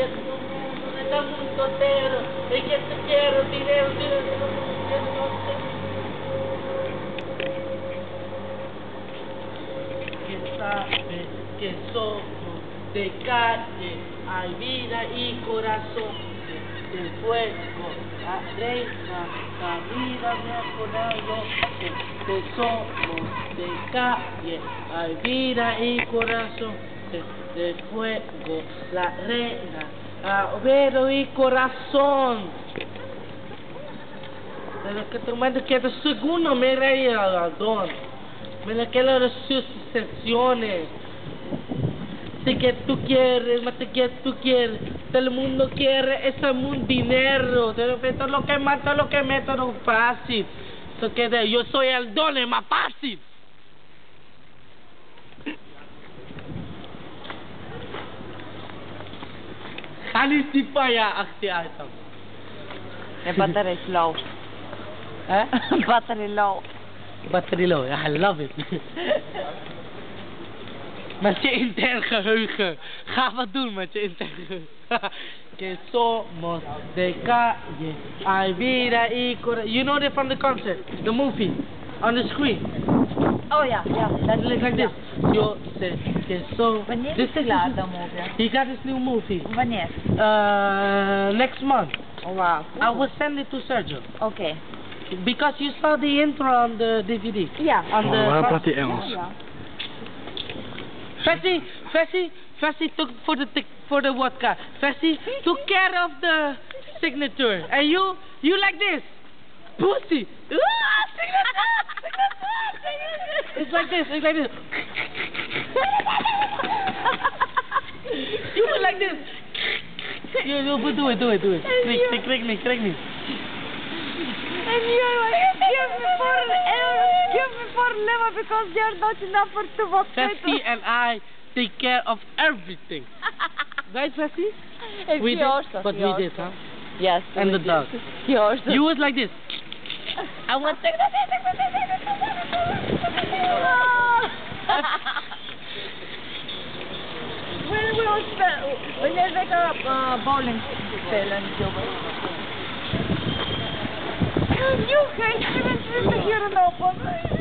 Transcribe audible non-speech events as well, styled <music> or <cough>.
que es tu mundo, en el mundo entero, y que te quiero, dinero, que sabe que somos de calle, hay vida y corazón, de fuego, la reina, la vida me ha que, que somos de calle, hay vida y corazón, de, de fuego, la reina, a y corazón. Pero que tu madre queda segundo me reía, don. Me la que las sus secciones. Sé que tú quieres, mate que tú quieres. Todo el mundo quiere ese mundo dinero. Todo lo que mata, lo que mete, no fácil. So que de, yo soy el don, es más fácil. Ga niet die van je achter je uit dan. De battery is low. Hè? battery low. Battery low, ja, I love it. met je intern geheugen. Ga wat doen met je intern geheugen. que somos de calle, hay vida y. You know that from the concert, the movie, on the screen. Oh yeah, ja. That looks like this. Yo sé que so. Wanneer This is het klaar, de movie? He got his new movie. Wanneer? Uh, next month. Oh, wauw. I will send it to Sergio. Okay. Because you saw the intro on the DVD. Yeah. On the waarom praat hij Engels? Ja. Vessi, Vessi, Vessi took for the tic- for the vodka. Vessi took <laughs> care of the signature. And you, you like this. Pussy. Ah, signature, signature, signature. It's like this, it's like this. you do like this. You, you do it, do it, do it. Krik, krik, krik niet, krik niet. And you're like, give me for an give me for lemon because you're not enough for two bucks. Vessi and I take care of everything. <laughs> Right, Vessi? It's We did, yours, but we also. did, huh? Yes. And the dog. did. <laughs> Yours. You was like this. <laughs> I want to Spend, when they make a uh, bowling spelen, Gilbert. You guys didn't really hear enough of